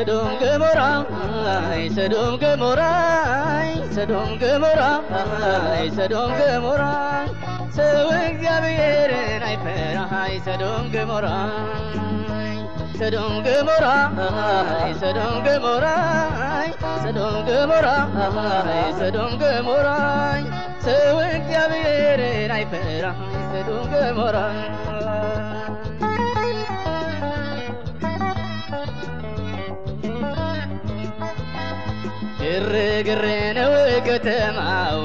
ሰዶም ገሞራ አይ ሰዶም ገሞራ አይ ሰዶም ገሞራ አይ ሰዶም ገሞራ። ሰው እግዚአብሔርን አይፈራ አይ ሰዶም ገሞራ ሰዶም ገሞራ አይ ሰዶም ገሞራ አይ ሰዶም ገሞራ አይ ሰዶም ገሞራ። ሰው እግዚአብሔርን አይፈራ አይ ሰዶም ገሞራ ግርግር ነው ከተማው።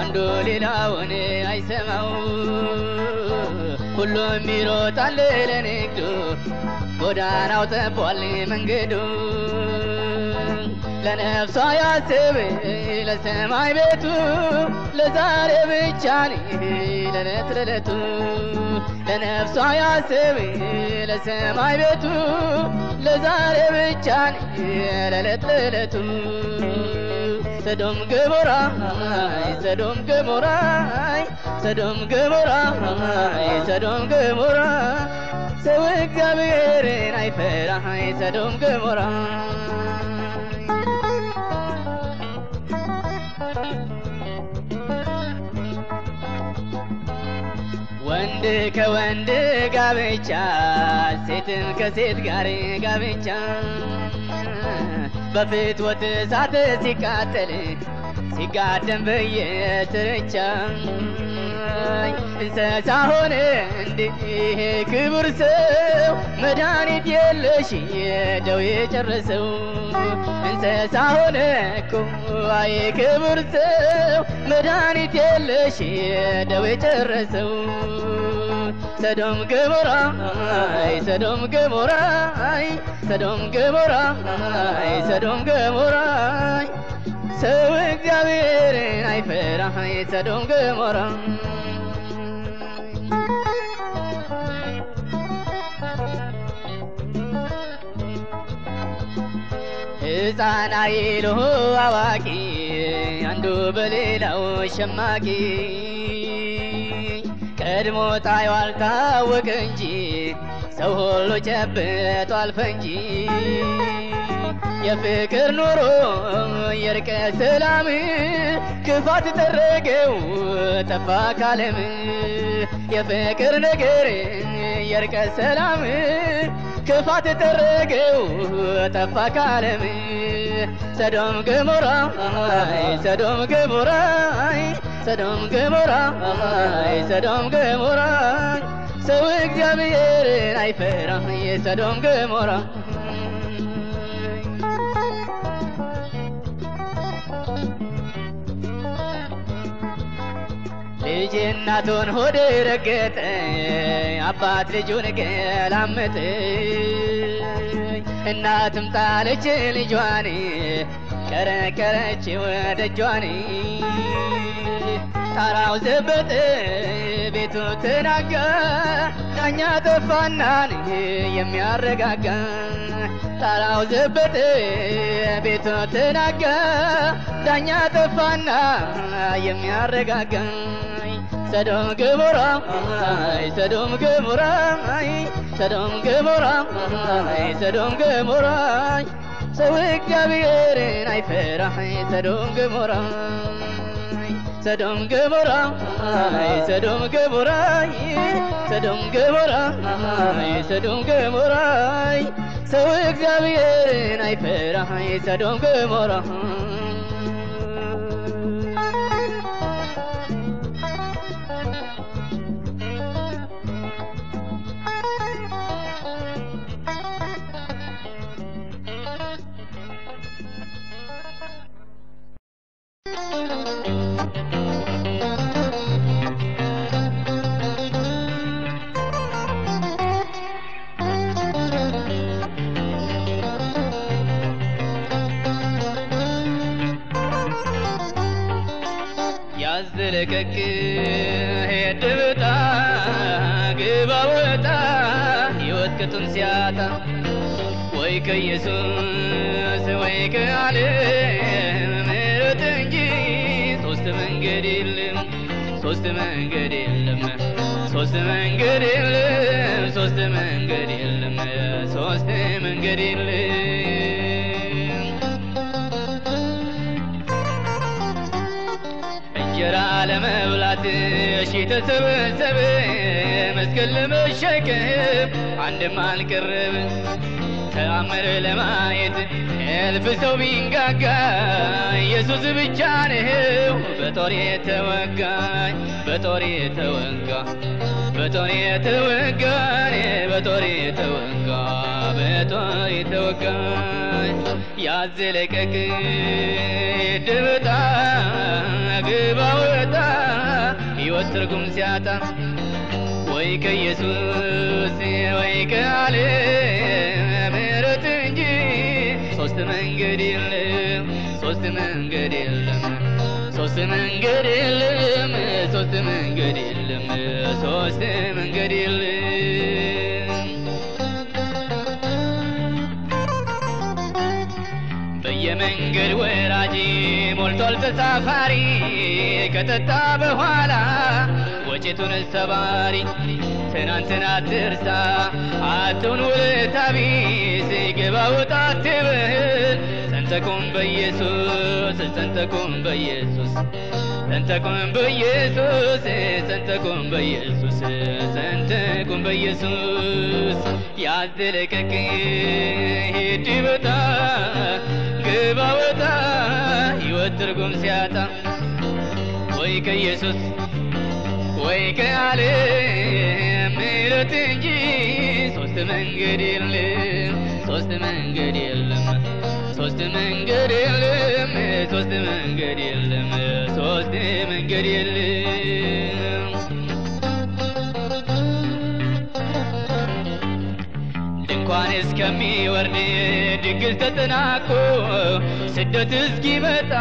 አንዱ ሌላውን አይሰማው። ሁሉም ይሮጣል ለንግዱ ጎዳናው ጠቧል መንገዱ። ለነፍሷ ያስብ ለሰማይ ቤቱ ለዛሬ ብቻ ለዕለት ለዕለቱ። ለነፍሷ ያስብ ለሰማይ ቤቱ ለዛሬ ብቻ ለዕለት ለዕለቱ ሰዶም ገሞራ ሰዶም ገሞራ ሰዶም ገሞራ ሰዶም ገሞራ። ሰው እግዚአብሔርን አይፈራ አይ ሰዶም ገሞራ። ወንድ ከወንድ ጋብቻ ሴትም ከሴት ጋር ጋብቻ በፍትወት እሳት ሲቃጠል ሲጋደም በየትርቻ እንስሳ ሆነ እንዲህ ክቡር ሰው መድኃኒት የለሽ ደዌ የጨረሰው። እንስሳ ሆነ አይ ክቡር ሰው መድኃኒት የለሽ ደዌ የጨረሰው ሰዶም ገሞራ አይ ሰዶም ገሞራ አይ ሰዶም ገሞራ አይ ሰዶም ገሞራ አይ ሰው እግዚአብሔርን አይፈራ አይ ሰዶም ገሞራ። ሕፃን አይሉ አዋቂ አንዱ በሌላው ሸማቂ ቀድሞ ጣዩ አልታወቀ እንጂ ሰው ሁሉ ጨብጧል ፈንጂ የፍቅር ኑሮ የርቀ ሰላም ክፋት ጠረገው ጠፋ ካለም። የፍቅር ነገር የርቀ ሰላም ክፋት ጠረገው ጠፋ ካለም። ሰዶም ገሞራ አይ ሰዶም ገሞራ አይ ሰዶም ገሞራ አይ ሰዶም ገሞራ ሰው እግዚአብሔርን አይፈራ የሰዶም ገሞራ ልጅ እናቱን ሆድ ረገጠ፣ አባት ልጁን ገላመጠ። እናትም ጣለች ልጇን ቀረቀረች ወደጇን። ጣራው ዘበጠ ቤቱ ተናጋ፣ ዳኛ ጠፋናን የሚያረጋጋ። ጣራው ዘበጠ ቤቱ ተናጋ፣ ዳኛ ጠፋና የሚያረጋጋ። ሰዶም ገሞራ ሰዶም ገሞራ ሰዶም ገሞራ ሰዶም ገሞራ ሰው እግዚአብሔርን አይፈራ አይ ሰዶም ገሞራ ሰዶም ገሞራ ሰዶም ገሞራ ሰዶም ገሞራ ሰዶም ገሞራ ሰው እግዚአብሔርን አይፈራ አይ ሰዶም ገሞራ ያዝለቀቅ ሄድ ብጣ ግባ ወጣ ሕይወት ከቱን ሲያጣ ወይ ከኢየሱስ ወይ ከዓለም ምሕረት እንጂ ሶስት መንገድ የለም ሶስት መንገድ የለም ሶስት መንገድ የለም ሶስት መንገድ የለም ሶስት መንገድ የለም እንጀራ ለመብላት ሺ ተሰበሰበ መስቀል ለመሸከም አንድም አልቀረበ ተአምር ለማየት እልፍ ሰው ቢንጋጋ ኢየሱስ ብቻ ነው በጦር የተወጋኝ በጦር የተወጋ በጦር የተወጋ በጦር የተወጋ በጦር የተወጋኝ ያዘለቀቅ ድብጣ ግባ ወጣ ሕይወት ትርጉም ሲያጣ ወይ ከኢየሱስ ወይ ከአለ ምሕረት እንጂ ሶስት መንገድ የለም ሶስት መንገድ የለም ሶስት መንገድ የለም ሶስት መንገድ የለም ሶስት መንገድ የለም በየመንገድ ወራጅ ሞልቷል ተሳፋሪ ከጠጣ በኋላ ወጭቱን ሰባሪ ትናንትና ትርሳ አትሁን ውለታ ቢስ ግባ ወጣ አትበል ሰንጠቁም በኢየሱስ ሰንጠቁም በኢየሱስ ሰንጠቁም በኢየሱስ ሰንጠቁም በኢየሱስ ሰንጠቁም በኢየሱስ። ያዝለቀቅ ሂድ ወጣ ግባ ወጣ ሕይወት ትርጉም ሲያጣ ወይ ከኢየሱስ ወይ ከዓለም ምሕረት እንጂ ሶስት መንገድ የለም ሶስት መንገድ የለም ሶስት መንገድ የለም ሶስት መንገድ የለም ሶስት መንገድ የለም ድንኳን እስከሚወርድ ድግስ ተጠናቆ ስደት እስኪመጣ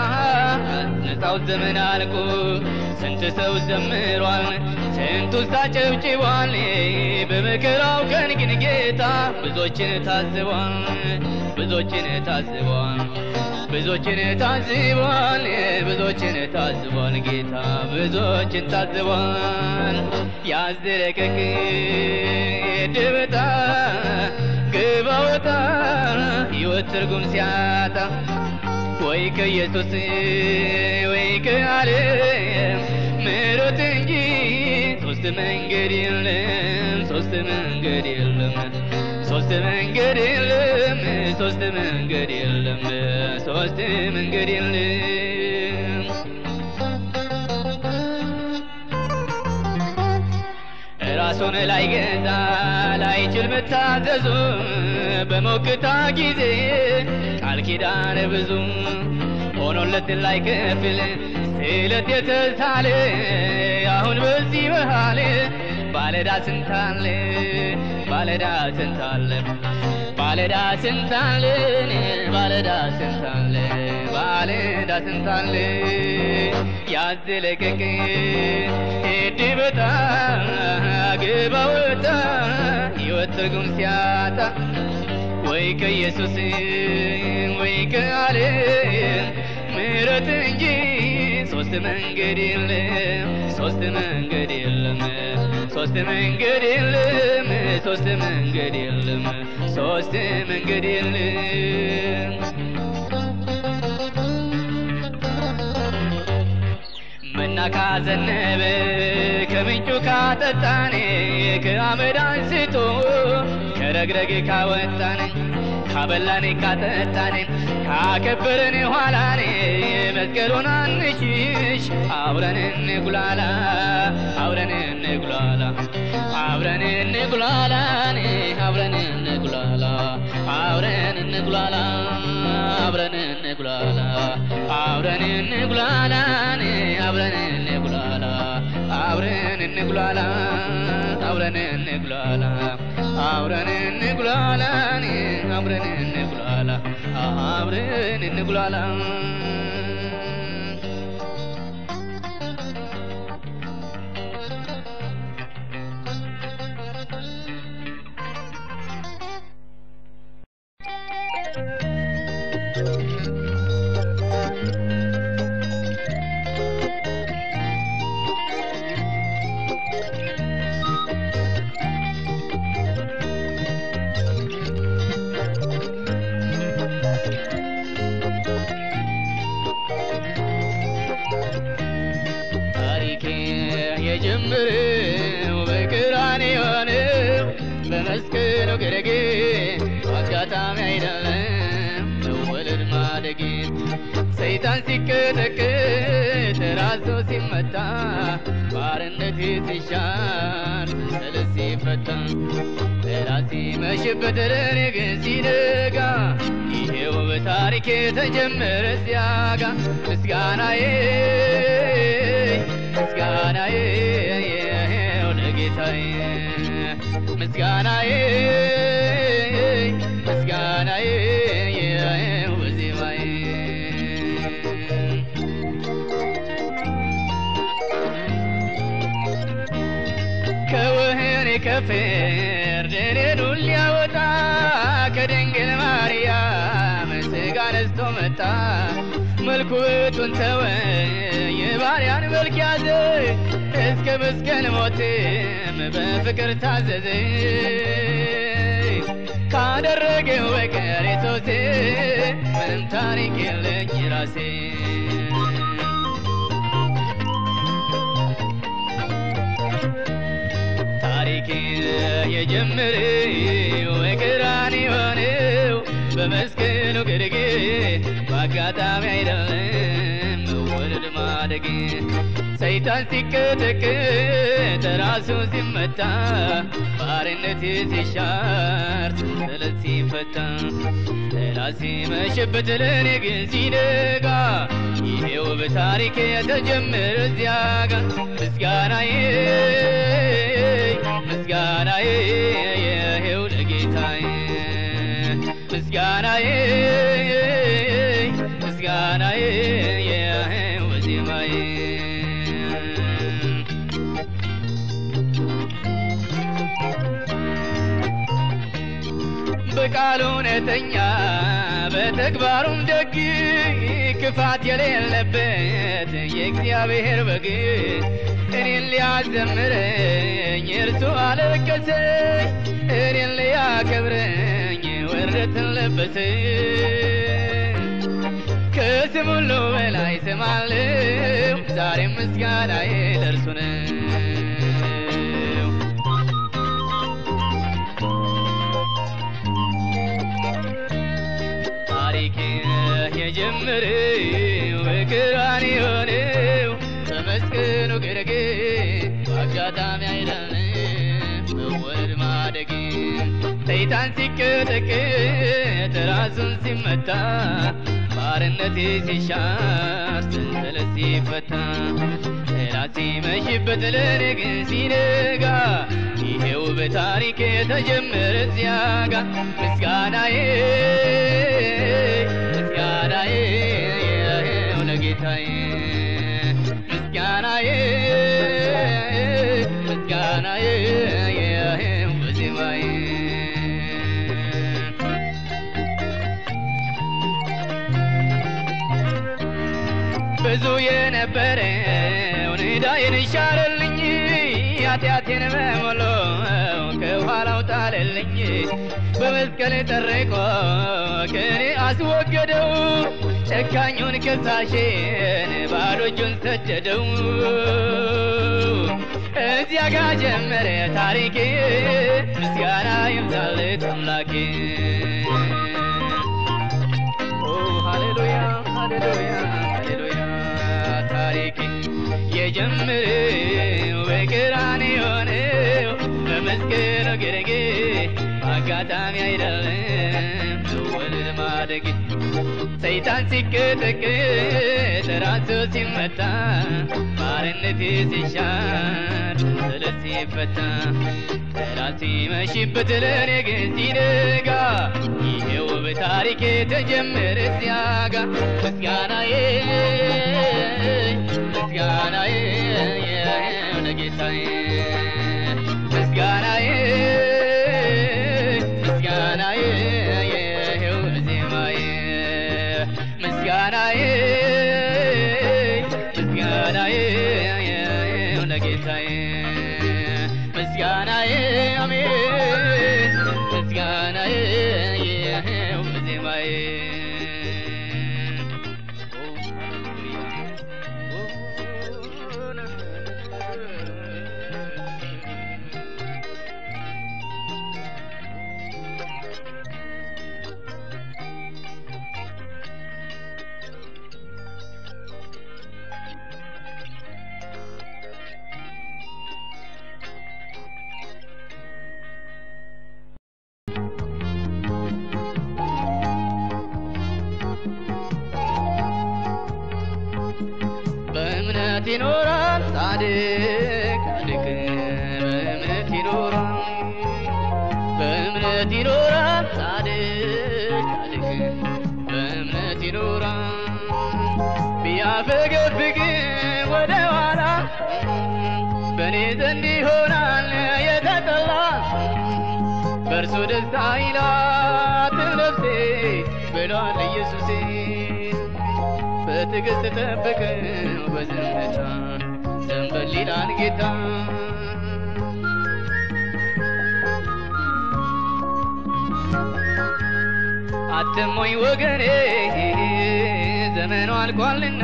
ነፃው ዘመን አልቆ ስንት ሰው ዘምሯል? ስንቱ ሳጨብጭቧል? በመከራው ቀን ግን ጌታ ብዙዎችን ታዝቧል ብዙዎችን ታዝቧል ብዙዎችን ታዝቧል ብዙዎችን ታዝቧል። ጌታ ብዙዎችን ታዝቧል። ያዝለቀቅ ድብጣ ግባ ወጣ ሕይወት ትርጉም ሲያጣ። ወይ ከኢየሱስ ወይ ከዓለም ምሕረት እንጂ ሶስት መንገድ የለም ሶስት መንገድ የለም ሶስት መንገድ የለም ሶስት መንገድ የለም ሶስት መንገድ የለም ራሱን ላይ ገዛ ላይችል መታዘዙ በሞቅታ ጊዜ ቃል ኪዳን ብዙ ሆኖለት ላይ ከፍል ስለት የተሳለ አሁን በዚህ መሃል ባለዳ ስንታለ ባለዳ ስንታለ ባለዳ ስንታለ ባለዳ ስንታለ ባለዳ ስንታለ ያዝለቀቅ ሄድ በጣ ግባ ወጣ ትርጉም ሲያጣ ወይ ከኢየሱስ ወይ ከዓለም ምሕረት እንጂ ሶስት መንገድ የለም ሶስት መንገድ የለም ሶስት መንገድ የለም ሶስት መንገድ የለም ሶስት መንገድ የለም ካዘነበ ከምንጩ ካጠጣን ከአመድ አንስቶ ከረግረግ ካወጣን ካበላን ካጠጣን ካከበረን ኋላን መስቀሉን አንሽሽ አብረን እንጉላላ አብረን እንጉላላ አብረን እንጉላላን አብረን እንጉላላ አብረን እንጉላላ አብረን እንጉላላ አብረን እንጉላላን አብረን እንጉላላ አብረን እንጉላላ አብረን እንጉላላ አብረን እንጉላላን አብረን እንጉላላ አብረን እንጉላላ ለኔ ግን ሲነጋ ይሄው በታሪክ የተጀመረ ሲያጋ። ምስጋናዬ ምስጋናዬ ለጌታዬ። ምስጋናዬ ምስጋናዬ በዜማዬ። ከፍርድ ውጡን ተወ የባሪያን መልክ ያዘ እስከ መስቀል ሞትም በፍቅር ታዘዘ ካደረገው በቀር የሶሴ ምንም ታሪክ የለኝ ራሴ። ታሪክ የጀመረው በቀራንዮ ነው በመስቀሉ ግርጌ በአጋጣሚ አይደለም መወለድ ማደግ ሰይጣን ሲቀጠቅጥ ራሱ ሲመታ ባርነት ሲሻር ሰለት ሲፈታ። ራሴ መሸበት ለእኔ ግን ሲነጋ ይሄው በታሪክ የተጀመረ እዚያ ጋ ምስጋናዬ ምስጋናዬ ይሄው ለጌታዬ ምስጋናዬ በቃሉ እውነተኛ በተግባሩም ደግ ክፋት የሌለበት የእግዚአብሔር በግ እኔን ሊያዘምረኝ እርሱ አለቀሰኝ እኔን ሊያከብረኝ ወረትን ለበሰ ከስም ሁሉ በላይ ስም አለው ዛሬም ምስጋናዬ ለእርሱ ነው የጀመረው በቀራንዮ ነው በመስቀሉ ግርጌ በአጋጣሚ አይደለም መወለድ ማደግ ሰይጣን ሲቀጠቅጥ ራሱን ሲመታ ባርነት ሲሻር ሰንሰለት ሲፈታ ራሴ መሽበት ለኔ ግን ሲነጋ ይሄው በታሪክ የተጀመረ እዚያ ጋ ምስጋናዬ ለጌታዬ ምስጋናዬ ምስጋናዬ ብዙ የነበረውን ዕዳዬን ሻረልኝ ኃጢአቴን በሙሉ ከኋላው ጣለልኝ። በመስቀል ጠርቆ ከኔ አስወገደው ጨካኙን ከሳሼን ባዶ እጁን ሰደደው። እዚያ ጋ ጀመረ ታሪኬ ምስጋና ይብዛለት አምላኬ። ሃሌሉያ ሃሌሉያ ሃሌሉያ ታሪክ የጀመረው በቀራንዮ ነው በመስቀሉ ግርጌ በአጋጣሚ አይደለም። መወለድ ማደግ ሰይጣን ሲቀጠቅጥ ራሱ ሲመታ ባርነት ሲሻር ሰለት ሲፈታ ራሴ መሽበት ለኔ ግን ሲነጋ ይሄው በታሪክ የተጀመረ እዚያ ጋ ምስጋናዬ ምስጋናዬ ለጌታዬ በእኔ ዘንድ ይሆናል የተጠላ በእርሱ ደስታ ይላት ነፍሴ ብሏል ኢየሱሴ። በትዕግስት ጠብቀው በዝምታ ዘንበል ይላል ጌታ። አትሞኝ ወገኔ ዘመኑ አልቋልና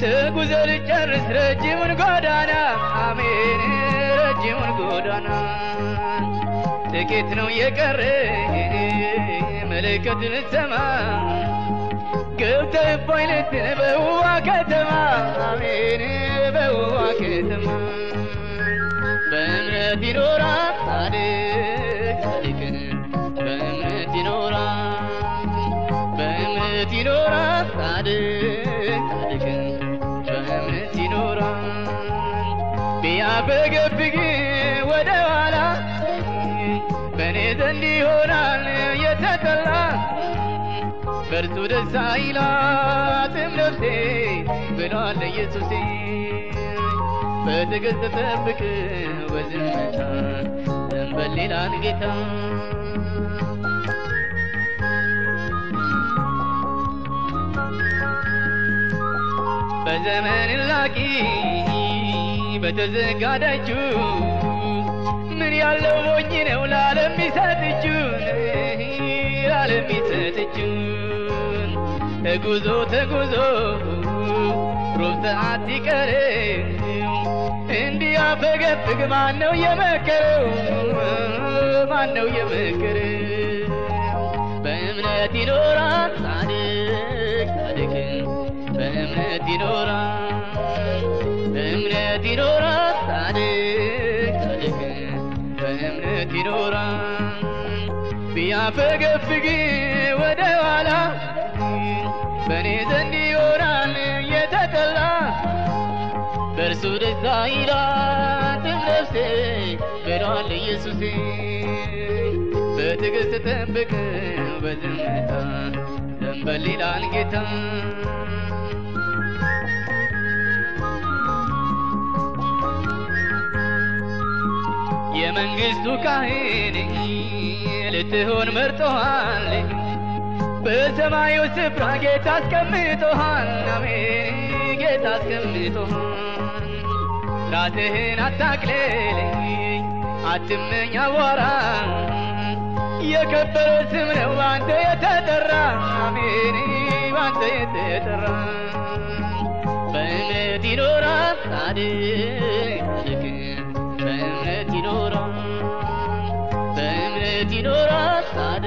ተጉዘህ ልጨርስ ረጅሙን ጎዳና አሜን ረጅሙን ጎዳና። ጥቂት ነው የቀረ መለከት ልትሰማ ገብተህ እፎይ ልትል በውዋ ከተማ አሜን በውዋ ከተማ። በእምነት ይኖራል ጻድቅ ጻድቅ በእምነት ይኖራል በእምነት ይኖራል ጻድቅ ቢያፈገፍግ ወደ ኋላ በእኔ ዘንድ ይሆናል የተጠላ። በእርሱ ደስ አይላትም ነፍሴ ብሏል ኢየሱሴ። በትዕግስት ጠብቅ በዝምታ ዘንበል ይላል ጌታ። በዘመን ላቂ በተዘጋ ደጁ ምን ያለው ሞኝ ነው ለዓለም ይሰጥ እጁን ለዓለም ይሰጥ እጁን ተጉዞ ተጉዞ ሩብ ሰዓት ሲቀር እንዲያፈገፍግ ማን ነው የመከረው? ማን ነው የመከረው? በእምነት ይኖራል ጻድቅ ጻድቅ በእምነት ይኖራል ይኖራል ጻድቅ ጻድቅ በእምነት ይኖራል። ቢያፈገፍግ ወደ ኋላ በእኔ ዘንድ ይሆናል የተጠላ። በእርሱ ደስታ ይላትም ነፍሴ ብሏል ኢየሱሴ። በትዕግስት ጠብቅ በዝምታ ዘንበል ይላል ጌታ የመንግስቱ ካህን ልትሆን መርጦሃል። በሰማዩ ስፍራ ጌታ አስቀምጦሃል። አሜን ጌታ አስቀምጦሃል። ራስህን አታቅልል አትመኝ አቧራ። የከበረ ስም ነው ባንተ የተጠራ። አሜን ባንተ የተጠራ። በእምነት ይኖራል ጻድቅ ይኖራል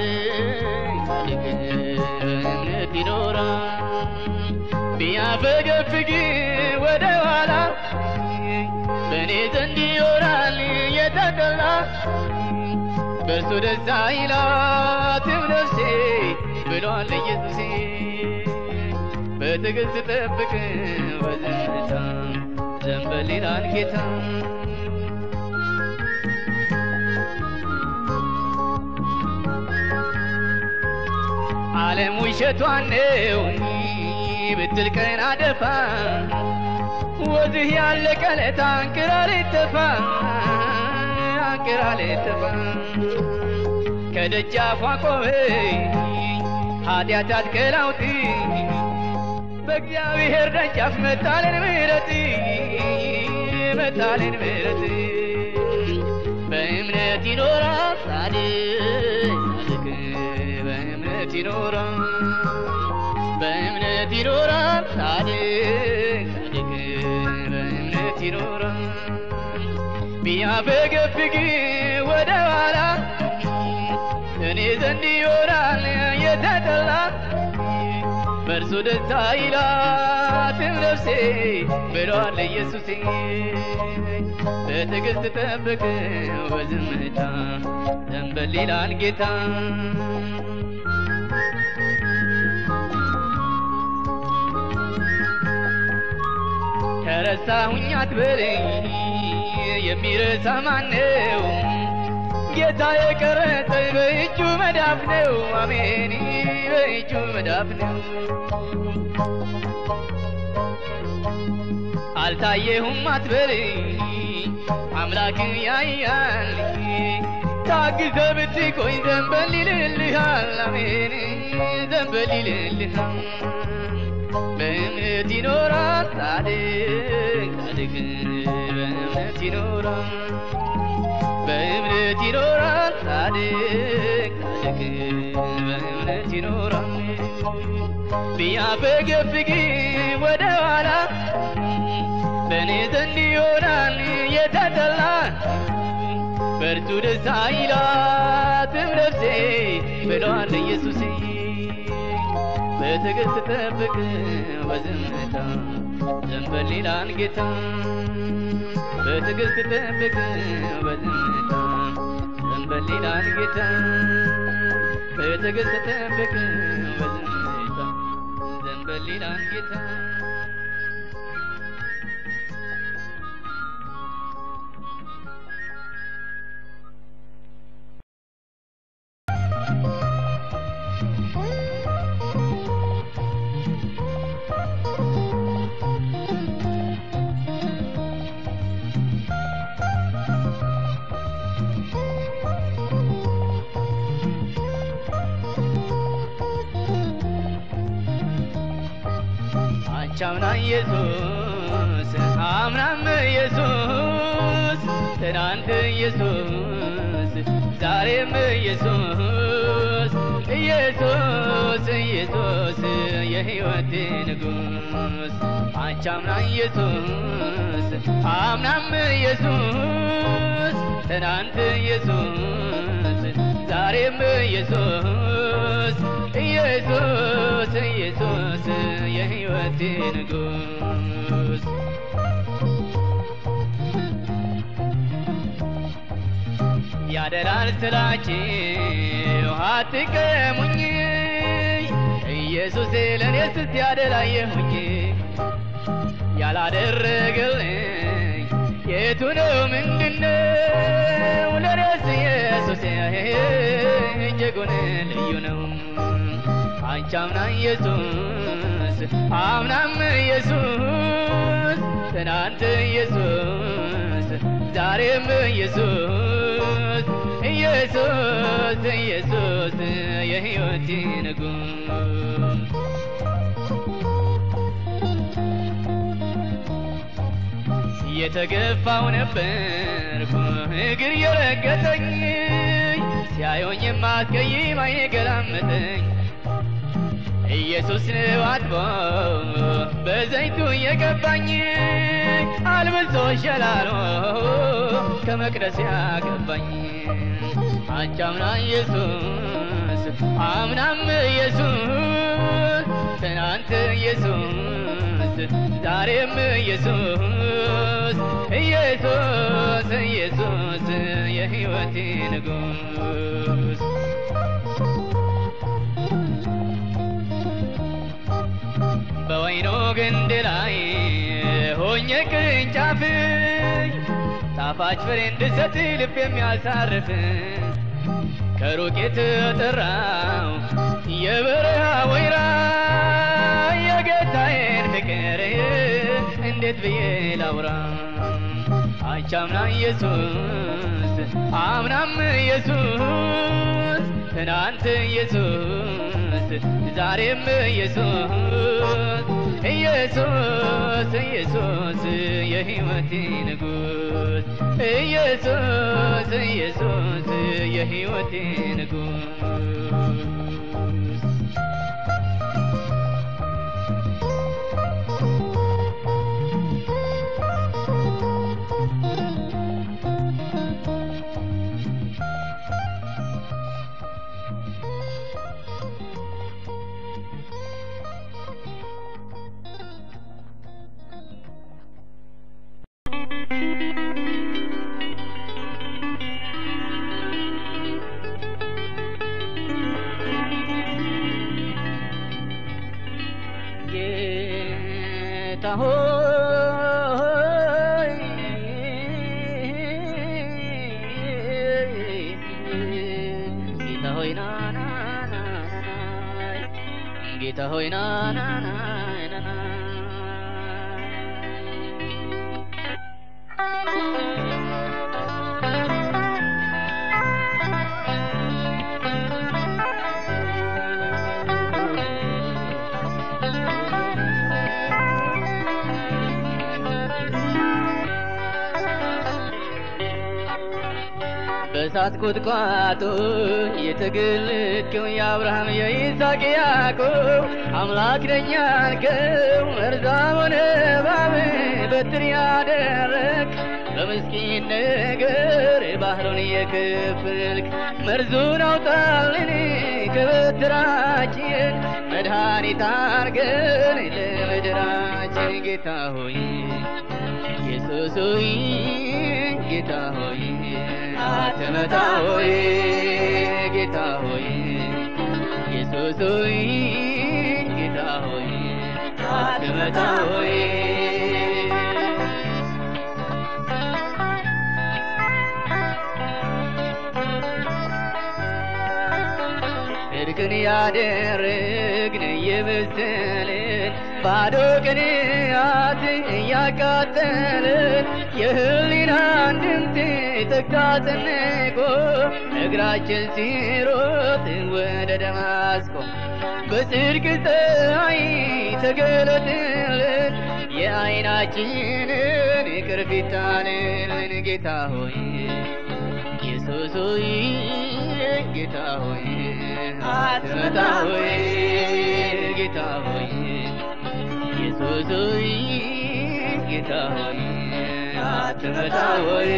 ይኖራል ቢያፈገፍግ ወደ ኋላ በእኔ ዘንድ ይሆናል የተጠላ በእርሱ ደስ አይላትም ነፍሴ ብሏል ኢየሱሴ። በትዕግስት ጠብቅ በዝምታ ዘንበል ይላል ጌታ ዓለም ውሸቷን ነው። ብትል ቀን አደፋ ወዝህ ያለቀ ዕለት አንቅራ ልትጠፋ አንቅራ ልትጠፋ ከደጃፏ ቆመኝ ኃጢአት አትከላውጥ በእግዚአብሔር ደጃፍ መጣልን ምሕረት መጣልን ምሕረት በእምነት ይኖራል ጻድቅ በእምነት ይኖራል በእምነት ይኖራል ጻድቅ ጻድቅ በእምነት ይኖራል። ቢያፈገፍግ ወደ ኋላ እኔ ዘንድ ይሆናል የተጠላ። በእርሱ ደስታ ይላትም ነፍሴ ብሏል ኢየሱሴ። በትዕግስት ጠብቅ በዝምታ ዘንበል ይላል ጌታ ረሳሁኝ አትበለኝ የሚረሳ ማነው? ጌታ የቀረጸኝ በእጁ መዳፍ ነው። አሜን በእጁ መዳፍ ነው። አልታየሁም አትበለኝ አምላክ ያያል። ታግዘ ብትቆይ ዘንበል ይልልሃል። አሜን ዘንበል ይልልሃል። በእምነት ይኖራል ጻድቅ ጻድቅ በእምነት ይኖራል? በእምነት ይኖራል ጻድቅ ጻድቅ በእምነት ይኖራል? ቢያፈገፍግ ወደ ኋላ በእኔ ዘንድ ይሆናል የተጠላ። በእርሱ ደስ አይላትም ነፍሴ ብለዋል ኢየሱስ በትዕግስት ጠብቅ በዝምታ ዘንበል ይላል ጌታ። በትዕግስት ጠብቅ በዝምታ ዘንበል ይላል ጌታ። በትዕግስት ጠብቅ በዝምታ ዘንበል ይላል ጌታ አቻምና ኢየሱስ አምናም ኢየሱስ ትናንት ኢየሱስ ዛሬም ኢየሱስ ኢየሱስ ኢየሱስ የሕይወቴ ንጉሥ አቻምና ኢየሱስ አምናም ኢየሱስ ትናንት ኢየሱስ ዛሬም ኢየሱስ ኢየሱስ ኢየሱስ የሕይወቴ ንጉሥ ያደላል ስላችሁ አትቀሙኝ ኢየሱስ ለእኔ ስት ያደላየሁኝ? ያላደረገልኝ የቱ ነው? ምንድነው? ለኔስ ኢየሱስ እጅጉን ልዩ ነው አንቻምና ኢየሱስ አምናም ኢየሱስ ትናንት ኢየሱስ ዛሬም ኢየሱስ ኢየሱስ ኢየሱስ የሕይወቴ ንጉሥ። የተገፋው ነበርኩ እግር የረገጠኝ ሲያዩኝ የማትቀይም አይኔ ገላመጠኝ። ኢየሱስ ነው አጥቦ በዘይቱ የገባኝ። አልብሶ ሸላሎ ከመቅደስ ያገባኝ። አቻምና ኢየሱስ አምናም ኢየሱስ ትናንት ኢየሱስ ዛሬም ኢየሱስ ኢየሱስ ኢየሱስ የሕይወቴ ንጉሥ በወይኑ ግንድ ላይ ሆኜ ቅርንጫፍ ጣፋጭ ፍሬ እንድሰጥ ልብ የሚያሳርፍ ከሩቅ የተጠራው የበረሃ ወይራ የጌታዬን ፍቅር እንዴት ብዬ ላውራ? አቻምና ኢየሱስ አምናም ኢየሱስ ትናንት ኢየሱስ ዛሬም ኢየሱስ ኢየሱስ ኢየሱስ የሕይወቴ ንጉሥ ኢየሱስ ኢየሱስ የሕይወቴ ንጉሥ ta ho Gita hoy na na na na Gita hoy na na በእሳት ቁጥቋጦ የተገለጥከው የአብርሃም የይስሐቅ ያዕቆብ አምላክ ነኝ ያልከው መርዛሙን እባብ በትር ያደረግ በምስኪን ነገር ባህሩን የከፈልክ መርዙን አውጣልን ከበትራችን መድኃኒት አርገን ለምድራችን ጌታ ሆይ ኢየሱስ ሆይ ጌታ ሆይ አትመታ ሆይ ጌታ ሆይ ኢየሱስ ሆይ ጌታ ሆይ አትመታ ሆይ እርቅን ያደረግን እየመሰልን ባዶ ቅንዓት እያቃጠልን የህሊናን ድምፅ ተጋጠነቆ እግራችን ሲሮጥ ወደ ደማስቆ በጽድቅ ፀሐይ ተገለጥልን። የዓይናችንን ቅርፊት ጣልልን ጌታ ሆይ ኢየሱስ ሆይ ጌታ ሆይ አትመታ ሆይ። ጌታ ሆይ ኢየሱስ ሆይ ጌታ ሆይ አትመታ ሆይ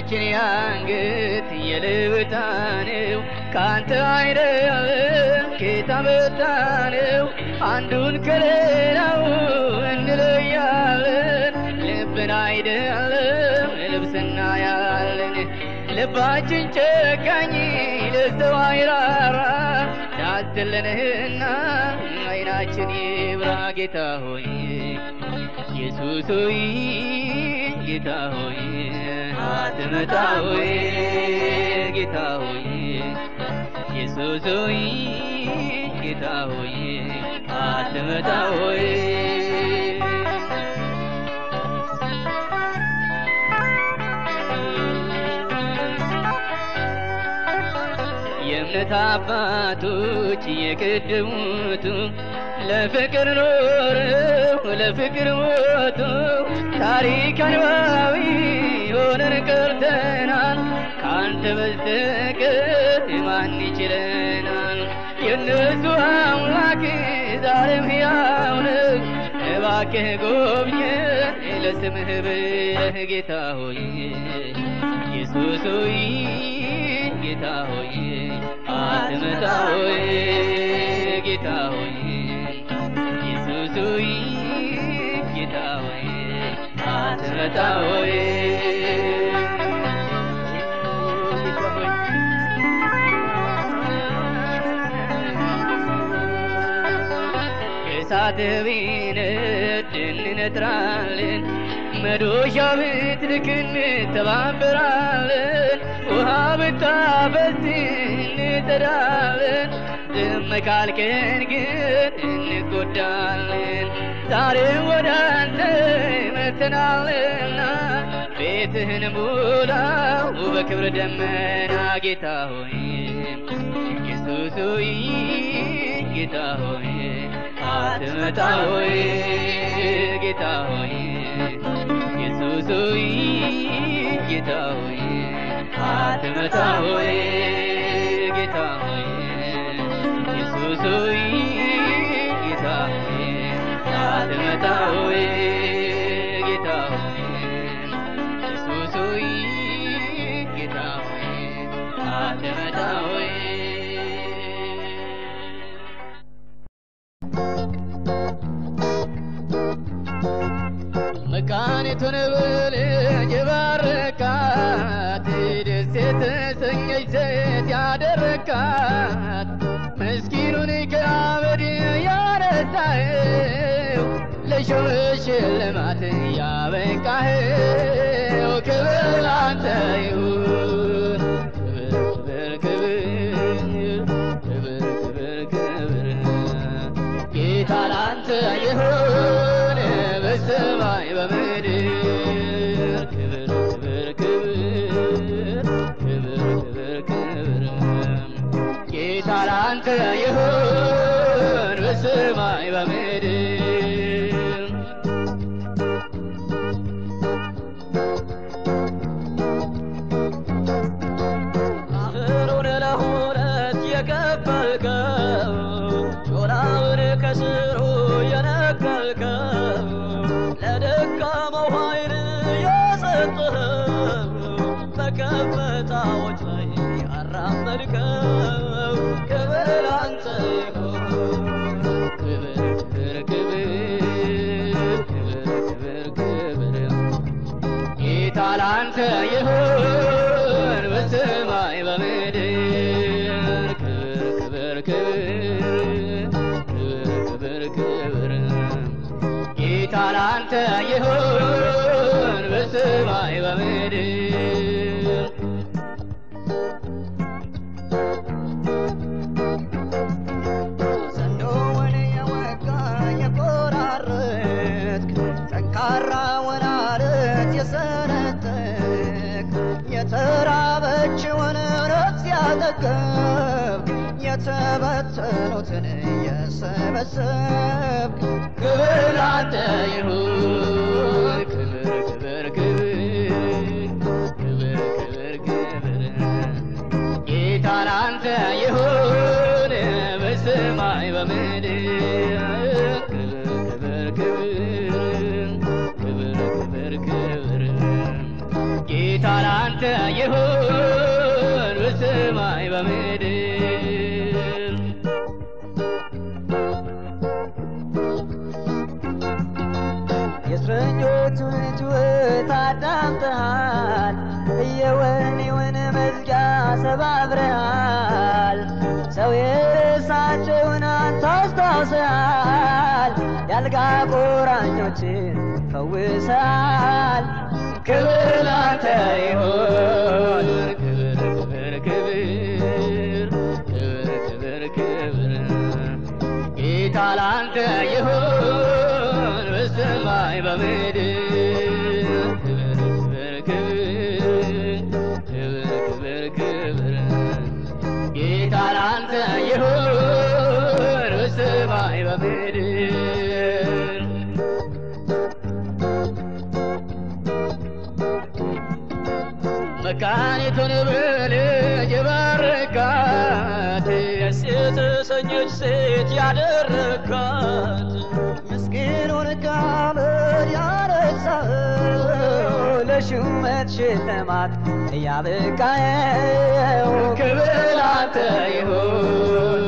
ፍቅራችን ያንገት የልብታኔው ካንተ አይደለም ጌታ መጣነው አንዱን ከሌላው እንለያለን። ልብን አይደለም ልብስና ያለን ልባችን ጨካኝ ለሰው አይራራ። ዳትልንህና አይናችን ይብራ። ጌታ ሆይ ኢየሱስ ሆይ ጌታ ሆይ አትመታ ሆይ ጌታ ሆይ ኢየሱስ ሆይ ጌታ ሆይ አትመታ ሆይ የእምነት አባቶች የቀደሙት ለፍቅር ለፍቅር ሞቱ ታሪክ አንባቢ ሆነን ቀርተናል። ከአንተ በስተቀር ማን ይችለናል? የእነሱ አምላክ ዛሬም ሕያው ነው እባክህ ጎብኘን ለስምህ ብለህ ጌታ ሆይ ኢየሱስ ሆይ ጌታ ሆይ አትመታ ሆይ ጌታ ሆይ አትመታ ሆይ? እሳትህ ቢነድ እንነጥራለን መዶሻ ብትልክ እንተባበራለን ውሃ ብታፈስ እንጠዳለን ዝም ካልከን ግን እንጎዳለን ዛሬም ወደ አንተ መተናልና ቤትህን ሙላው በክብር ደመና ጌታ ሆይ ኢየሱስ ሆይ ጌታ ሆይ አትመታ ሆይ ጌታ ሆይ ኢየሱስ ሆይ ጌታ ሆይ አትመታ ሆይ ጌታ ሆይ ኢየሱስ ሆይ ጌታዌ ጌታዌ ኢየሱስ ሆይ ጌታዌ አትመጣ ላንተ ይሁን በሰማይ በምድር። ዘንዶውን የወጋ የቆራረጥክ ጠንካራውን አለት የሰነጠቅ የተራበችውን ነፍስ ያጠገብ የተበተኑትን የሰበሰብክ ክብር ላንተ ይሁን የአልጋ ቁራኞችን ፈውሰሃል። ክብር ላንተ ይሁን ክብር ክብር ክብር ክብር ክብር ጌታ ላንተ ይሁን በሰማይ በምድር ያደረካት ምስኪኑን ከአመድ ያነሳኸው ለሹመት ሽልማት እያበቃኸው ክብር ላንተ ይሁን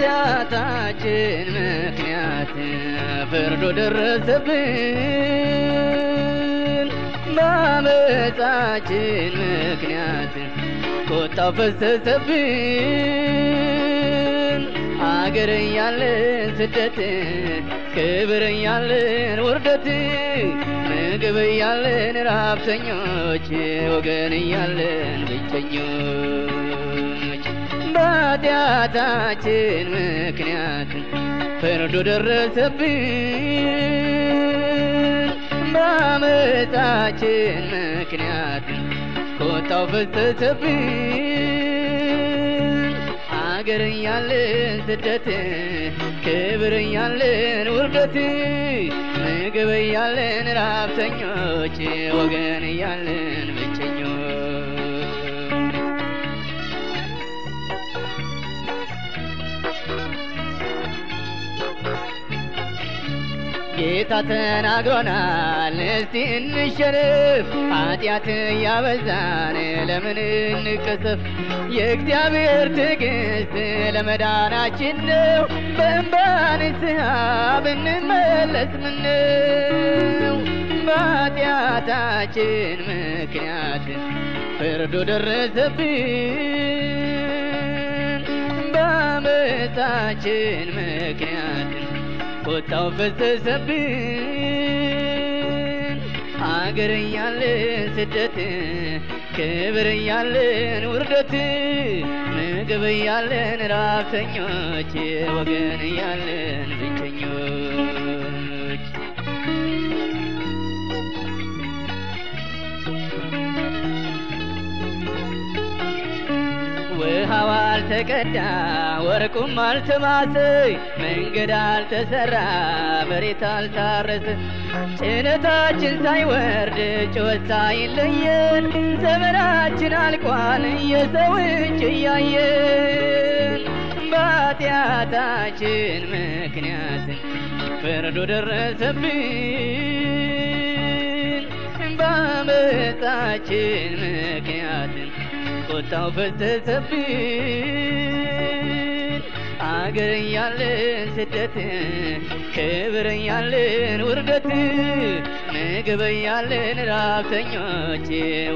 በኃጢአታችን ምክንያት ፍርዱ ደረሰብን። በአመፃችን ምክንያት ቁጣው ፈሰሰብን። አገር እያለን ስደት፣ ክብር እያለን ውርደት፣ ምግብ እያለን ረሀብተኞች፣ ወገን እያለን ብቸኞች በኃጢአታችን ምክንያት ፍርዱ ደረሰብን። በአመፃችን ምክንያት ቁጣው ፈሰሰብን። አገር እያለን ስደት፣ ክብር እያለን ውርደት፣ ምግብ እያለን ረሀብተኞች፣ ወገን እያለን ጌታ ተናግሮናል፣ እስቲ እንሸነፍ። ኃጢአት እያበዛን ለምን እንቀሰፍ? የእግዚአብሔር ትዕግስት ለመዳናችን ነው። በእንባ ንስሐ ብንመለስ ምነው? በኃጢአታችን ምክንያት ፍርዱ ደረሰብን በአመፃችን ምክንያት ቁጣው ፈሰሰብን አገር እያለን ስደት ክብር እያለን ውርደት ምግብ እያለን ራብተኞች ወገን እያለን ብቸኞች አልተቀዳ ወርቁም አልተማሰ መንገድ አልተሰራ መሬት አልታረሰ። ጭነታችን ሳይወርድ ጩኸት ሳይለየን ዘመናችን አልቋል የሰው እጅ እያየን። በኃጢአታችን ምክንያት ፍርዱ ደረሰብን። በአመፃችን ምክንያት ቁጣው ፈሰሰብን አገር እያለን ስደት ክብር እያለን ውርደት ምግብ እያለን ራብተኞች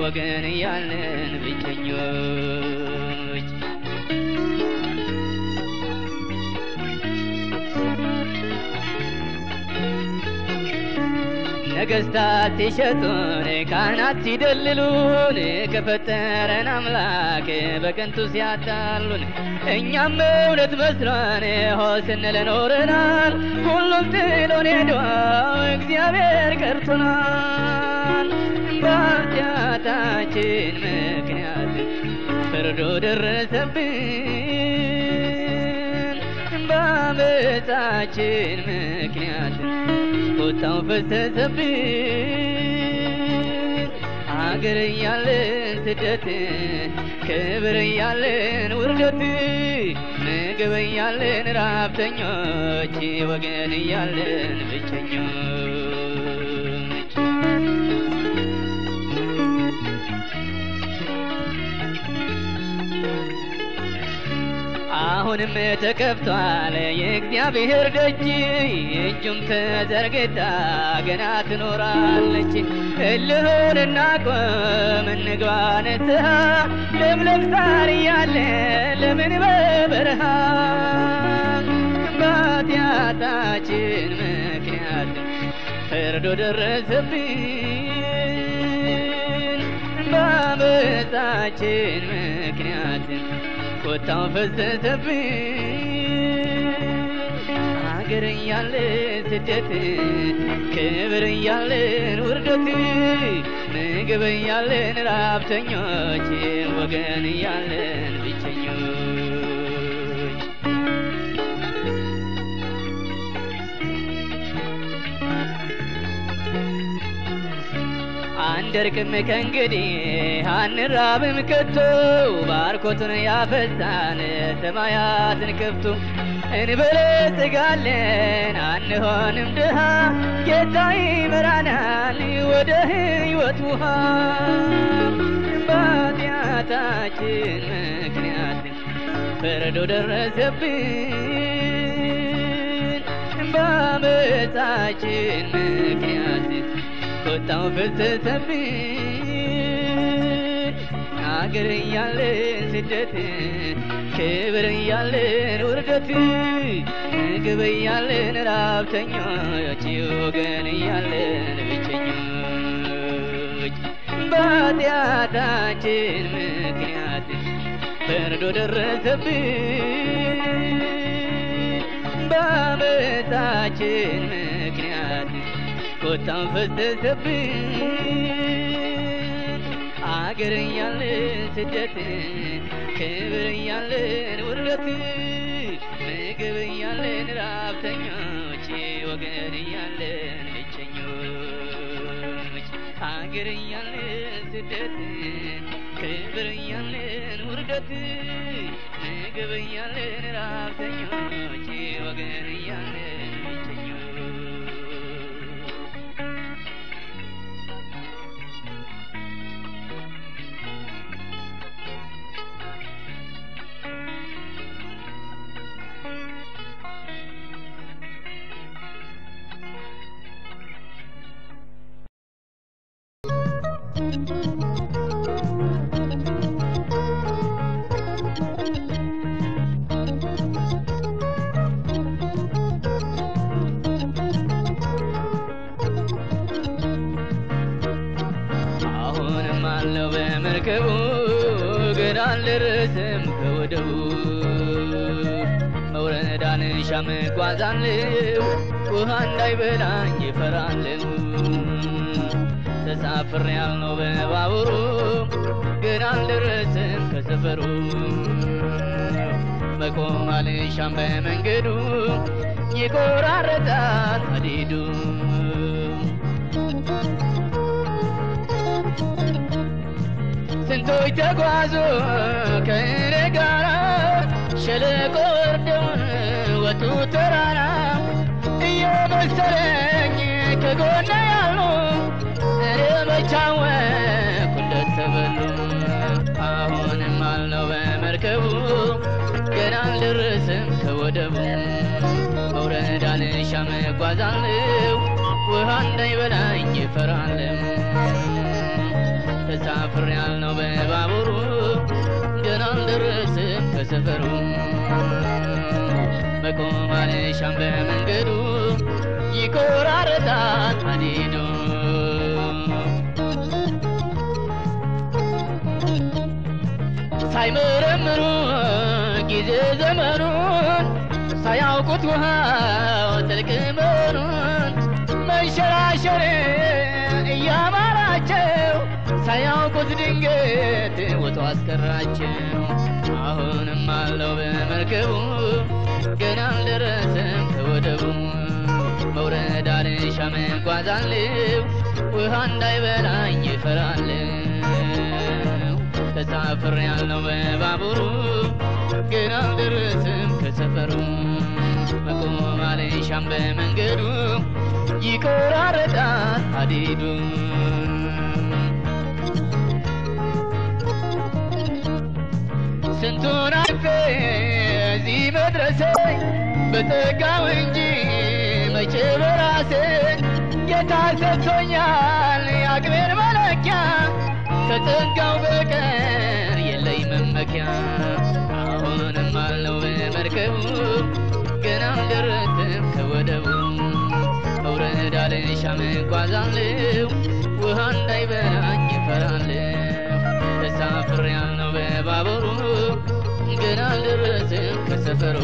ወገን እያለን ብቸኞች ነገስታት ሲሸጡን ካህናት ሲደልሉን ከፈጠረን አምላክ በከንቱ ሲያታሉን እኛም እውነት መስሎን ሆ ስንል ኖረናል። ሁሉም ጥሎን ሄዶ እግዚአብሔር ቀርቶናል። በኃጢአታችን ምክንያት ፍርዱ ደረሰብን በአመፃችን ምክንያት ቁጣው ፈሰሰብን አገር እያለን ስደት ክብር እያለን ውርደት ምግብ እያለን ራብተኞች ወገን እያለን ብቸኞች አሁንም ተከፍቷል የእግዚአብሔር ደጅ እጁም ተዘርግታ ገና ትኖራለች። እልሁን እናቆም እንግባ ንስሐ ለምለም ሳር እያለ ለምን በበረሃ? በኃጢአታችን ምክንያት ፍርዱ ደረሰብን። በአመፃችን ምክንያት ቁጣው ፈሰሰብን አገር እያለን ስደት ክብር እያለን ውርደት ምግብ እያለን ራብተኞች ወገን እያለን አንደርቅም ከእንግዲህ አንራብም ከቶ ባርኮቱን ያፈሳል ሰማያትን ከፍቶ እንበለጽጋለን አንሆንም ድሃ ጌታ ይመራናል ወደ ሕይወት ውሃ። በኃጢአታችን ምክንያት ፍርዱ ደረሰብን። በአመፃችን ምክንያት ቁጣው ፈሰሰብን አገር እያለን ስደት ክብር እያለን ውርደት ምግብ እያለን ራብተኞች ወገን እያለን ብቸኞች በኃጢአታችን ምክንያት ፍርዱ ደረሰብን ምክንያት ቁጣም ፈሰሰብን አገር እያለን ስደት ክብር እያለን ውርደት ምግብ እያለን ራብተኞች ወገን እያለን ብቸኞች። አገር እያለን ስደት ክብር እያለን ውርደት ምግብ እያለን ራብተኞች ግን አልደረስም ከወደቡ መውረድ አልሻም እጓዛለሁ ውሃ እንዳይበላኝ እፈራለሁ ተሳፍሬ ያልነው በባቡሩ ግን አልደረስም ከሰፈሩ መቆም አልሻም በመንገዱ ይቆራረጣል ሀዲዱ ስንቶች ተጓዙ ከእኔ ጋራ ሸለቆ ወርደውን ወጡ ተራራ እየመሰለኝ ከጎነ ያሉ እኔ መቻወኩ እንደተበሉ አሁንም አለው በመርከቡ ገና አልደረስም ከወደቡ መውረድ አልሻም እጓዛለሁ ውሃ እንዳይበላኝ እፈራለሁ ተሳፍሬ ያልነው በባቡሩ ገና አልደረስም ከሰፈሩ መቆም በመንገዱ ይቆራረጣል ሀዲዱ ሳይመረምሩ ጊዜ ዘመኑን ሳያውቁት ውሃው ጥልቅ መንሸራሸር እያማራቸው ሳያውቁት ድንገት ወቶ አስቀራቸው። አሁንም አለው በመርከቡ ገና አልደረሰም ከወደቡ መውረድ አልሻም እጓዛለሁ ውሃ እንዳይበላኝ እፈራለሁ ተሳፍሬ ያለው በባቡሩ ግን አልደረስም ከሰፈሩ መቆም አልሻም በመንገዱ ይቆራረጣል ሀዲዱ ስንቱን አልፌ እዚህ መድረሴ በተጋው እንጂ መቼ በራሴ? ጌታ ሰጥቶኛል የአቅሜን መለኪያ። ከጸጋው በቀር የለኝ መመኪያ። አሁንም አለው በመርከቡ ገና አልደረስም ከወደቡ። መውረድ አልሻም እጓዛለሁ ውሃ እንዳይበላኝ እፈራለሁ ተሳፍሬ ያልነው በባቡሩ ገና አልደረስም ከሰፈሩ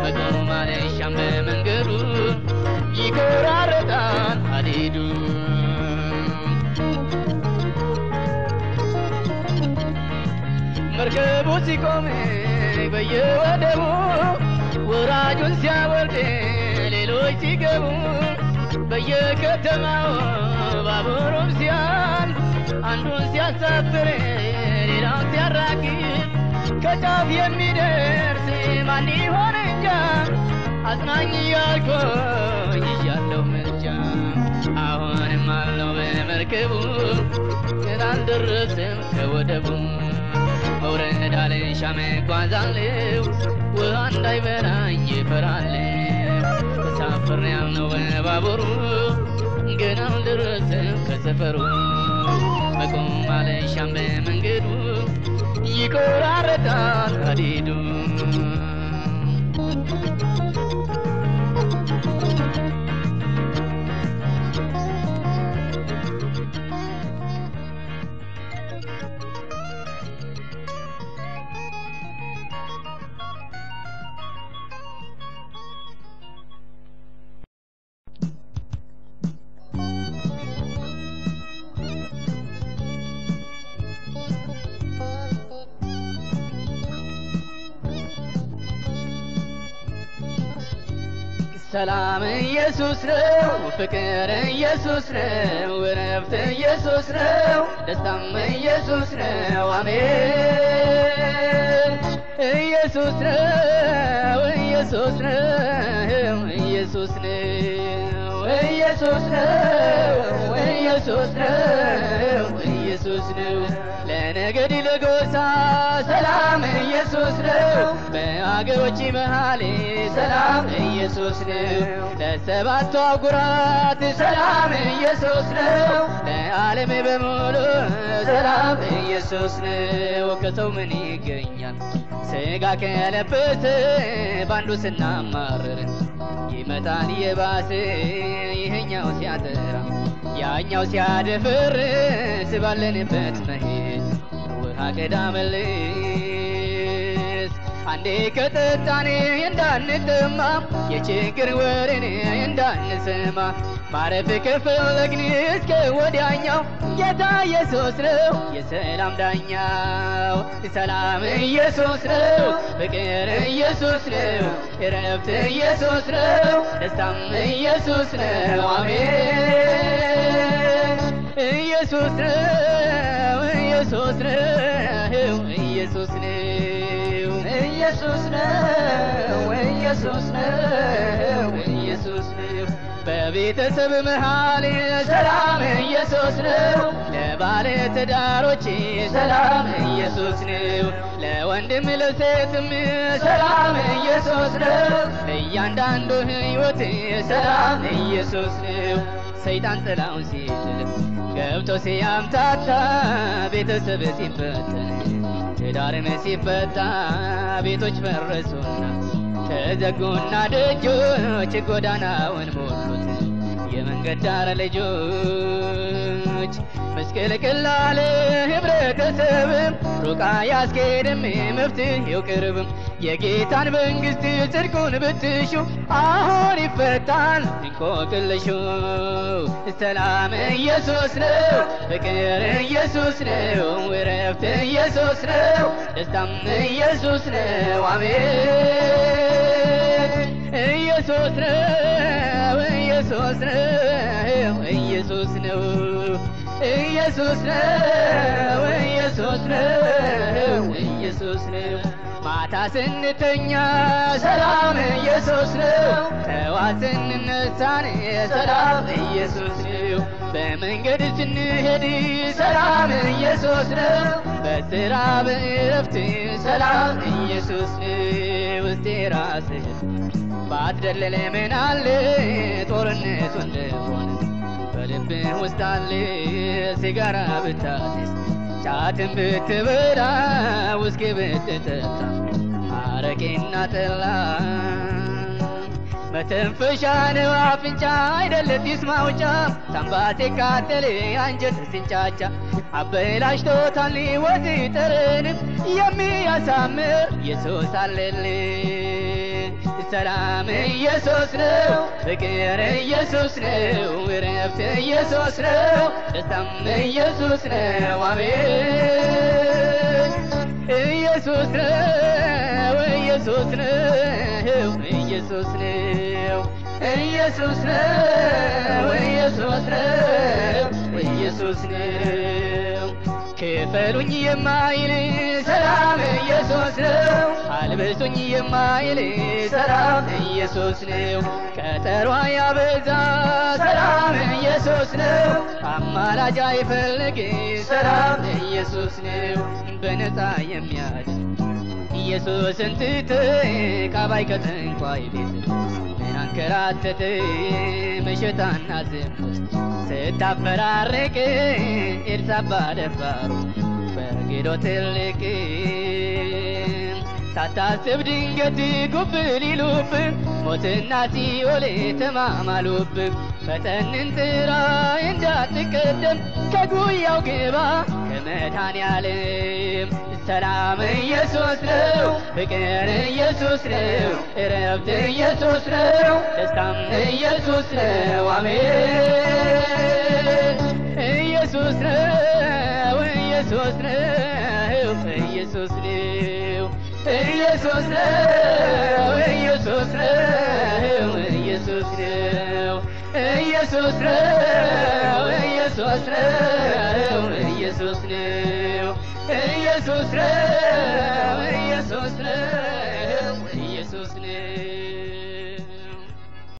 መቆም አልሻም በመንገዱ ይቆራረጣል ሀዲዱ። መርከቡ ሲቆም በየወደቡ ወራጁን ሲያወርድ ሌሎች ሲገቡ በየከተማው ባቡሩም ሲያልፍ አንዱን ሲያሳፍር ሌላው ሲያራግብ ከጫፍ የሚደርስ ማን ይሆን እንጃ? አጽናኝ እያልኩኝ ይዣለሁ ምርጫ አሁንም አለው በመርከቡ ግን አልደረስም ከወደቡ። መውረድ አልሻም እጓዛለሁ ውሃ እንዳይበላኝ እፈራለሁ። ተሳፍሬ ያልነው በባቡሩ ግን አልደረስም ከሰፈሩ መቆም አልሻም በመንገዱ ይቆራረጣል ሀዲዱ ሰላም ኢየሱስ ነው፣ ፍቅር ኢየሱስ ነው፣ እረፍት ኢየሱስ ነው፣ ደስታም ኢየሱስ ነው። አሜን። ኢየሱስ ነው፣ ኢየሱስ ነው፣ ኢየሱስ ነው፣ ኢየሱስ ነው፣ ኢየሱስ ነው፣ ኢየሱስ ነው። ለነገድ ለጎሳ ሰላም ኢየሱስ ነው። በአገሮች መሃል ሰላም ኢየሱስ ነው። ለሰባቱ አህጉራት ሰላም ኢየሱስ ነው። ለዓለም በሙሉ ሰላም ኢየሱስ ነው። ከሰው ምን ይገኛል ስጋ ከለበሰ ባንዱ ስናማርር ይመጣል የባሰ ይሄኛው ሲያጠራ ያኛው ሲያደፍር መልስ ባለንበት መሄድ ውሃ ቀዳ መልስ አንዴ ከጠጣኔ እንዳንጠማ የችግር ወሬን እንዳንሰማ ማረፍ ከፈለግን እስከ ወዲያኛው ጌታ ኢየሱስ ነው የሰላም ዳኛው። ሰላም ኢየሱስ ነው ፍቅር ኢየሱስ ነው እረፍት ኢየሱስ ነው ደስታም ኢየሱስ ነው። አሜን። ኢየሱስ ነው ኢየሱስ ነው ኢየሱስ ነው ኢየሱስ ነው ኢየሱስ ነው። በቤተሰብ መሃል ሰላም ኢየሱስ ነው ለባለ ትዳሮች ሰላም ኢየሱስ ነው ለወንድም ለሴትም ሰላም ኢየሱስ ነው ለእያንዳንዱ ሕይወት ሰላም ኢየሱስ ነው። ሰይጣን ጥላውን ሲጥል ገብቶ ሲያምታታ ቤተሰብ ሲበተን ትዳርም ሲፈታ ቤቶች ፈረሱና ተዘጉና ደጆች ጎዳናውን ሞሉት። የመንገድ ዳር ልጆች መስቀልቅል አለ ህብረተሰብ ሩቃ ያስኬድም መፍትሄው ቅርብም የጌታን መንግሥት ጽድቁን ብትሹ አሁን ይፈታል። እንቆቅልሹ ሰላም ኢየሱስ ነው ፍቅር ኢየሱስ ነው እረፍት ኢየሱስ ነው ደስታም ኢየሱስ ነው አሜን። ኢየሱስ ነው ኢየሱስ ነው ኢየሱስ ነው ኢየሱስ ነው ኢየሱስ ነው ኢየሱስ ነው ማታ ስንተኛ ሰላም ኢየሱስ ነው። ጠዋት ስንነሳን ሰላም ኢየሱስ ነው። በመንገድ ስንሄድ ሰላም ኢየሱስ ነው። በስራ በእረፍት ሰላም ኢየሱስ ነው። እስቲ ራስህን ባትደለለ ምን አለ? ጦርነቱ እንደሆነ በልብህ ውስጥ አለ። ሲጋራ ብታጤስ ጫትን ብትበላ ውስኪ ብትጠጣ አረቄና ጠላ መተንፈሻ ነው አፍንጫ አይደለ ጢስ ማውጫ። ሳምባ ሲቃጠል አንጀት ሲንጫጫ። አበላሽቶታል ሕይወት ጠረን የሚያሳምር ኢየሱስ አለልን። ሰላም ኢየሱስ ነው ፍቅር ኢየሱስ ነው እረፍት ኢየሱስ ነው ደስታም ኢየሱስ ነው። አሜን። ኢየሱስ ነው ኢየሱስ ነው ኢየሱስ ነው ኢየሱስ ነው ኢየሱስ ነው ክፈሉኝ የማይል ሰላም ኢየሱስ ነው። አልብሱኝ የማይል ሰላም ኢየሱስ ነው። ቀጠሯ ያበዛ ሰላም ኢየሱስ ነው። አማላጅ አይፈልግ ሰላም ኢየሱስ ነው። በነፃ የሚያድን ኢየሱስን ትተህ ካባይ ከጠንቋይ ቤት ምን አንከራተተ መሸታና ዝሙት ስታፈራርቅ ኤልሳባ ደፋሩ በጌዶ ትልቅ ሳታስብ ድንገት ጉብ ሊሉብህ ሞትና ሲኦል ተማማሉብህ ፈጠንን ጥራ እንዳትቀደም ከጉያው ግባ ከመድኃኔዓለም ሰላም ኢየሱስ ነው፣ ፍቅር ኢየሱስ ነው፣ እረፍት ኢየሱስ ነው፣ ደስታም ኢየሱስ ነው። አሜን ኢየሱስ ነው፣ ኢየሱስ ነው፣ ኢየሱስ ነው፣ ኢየሱስ ነው፣ ኢየሱስ ነው፣ ኢየሱስ ነው፣ ኢየሱስ ነው፣ ኢየሱስ ነው sofrer.